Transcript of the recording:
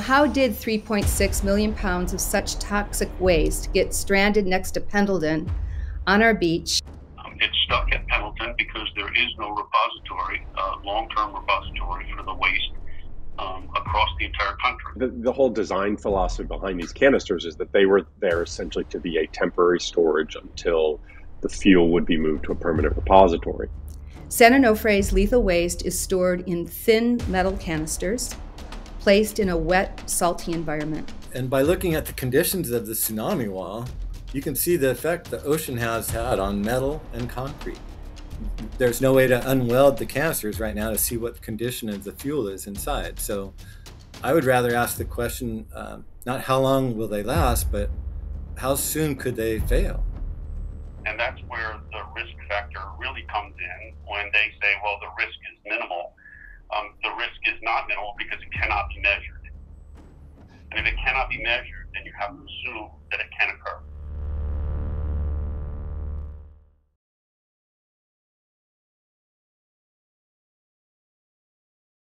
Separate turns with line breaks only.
How did 3.6 million pounds of such toxic waste get stranded next to Pendleton on our beach?
Um, it's stuck at Pendleton because there is no repository, uh, long-term repository for the waste um, across the entire country.
The, the whole design philosophy behind these canisters is that they were there essentially to be a temporary storage until the fuel would be moved to a permanent repository.
San Onofre's lethal waste is stored in thin metal canisters placed in a wet, salty environment.
And by looking at the conditions of the tsunami wall, you can see the effect the ocean has had on metal and concrete. There's no way to unweld the canisters right now to see what the condition of the fuel is inside. So I would rather ask the question uh, not how long will they last, but how soon could they fail?
And that's where the risk factor really comes in when they say, well, the risk is minimal. Um, the risk is not minimal because it cannot be measured. And if it cannot be measured, then you have to assume